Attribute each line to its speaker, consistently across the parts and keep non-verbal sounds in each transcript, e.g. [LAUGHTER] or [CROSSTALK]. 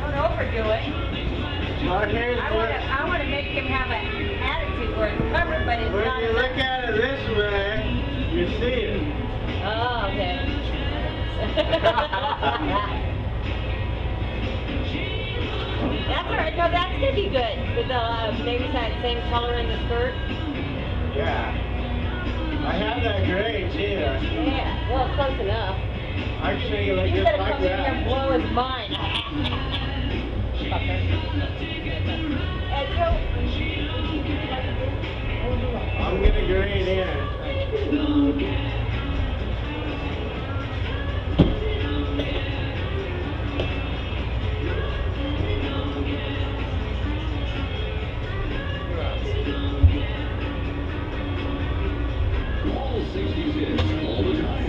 Speaker 1: Don't overdo it. I want to. I want to make him have an attitude where it's covered, but it's
Speaker 2: When
Speaker 1: not.
Speaker 2: you look at it this way, you see it.
Speaker 1: Oh, okay. [LAUGHS] that's all right. No, that's gonna be good. With the uh, maybe that same color in the skirt.
Speaker 2: Yeah. I have that gray too.
Speaker 1: Yeah. Well, close enough. Gonna
Speaker 2: like
Speaker 1: come in here and blow his mind.
Speaker 2: I'm gonna grade in. Here.
Speaker 3: All 60s hits, all the time.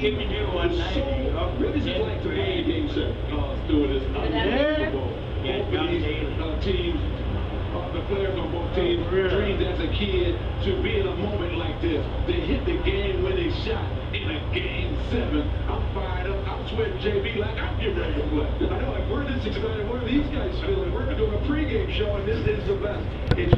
Speaker 3: The
Speaker 4: me new one
Speaker 3: the
Speaker 4: night.
Speaker 3: what is it like to play a game? Oh, Stuart, it's
Speaker 1: that
Speaker 3: unbelievable.
Speaker 4: Yeah,
Speaker 3: Both these uh, teams, uh, the players on both teams,
Speaker 2: really?
Speaker 3: dreamed as a kid to be in a moment like this. They hit the game-winning shot in a game seven. I'm fired up. I'm sweating JB like I'm getting ready to play. I know, like, we're this excited. What are these guys feeling? We're doing a pregame show, and this is the best. It's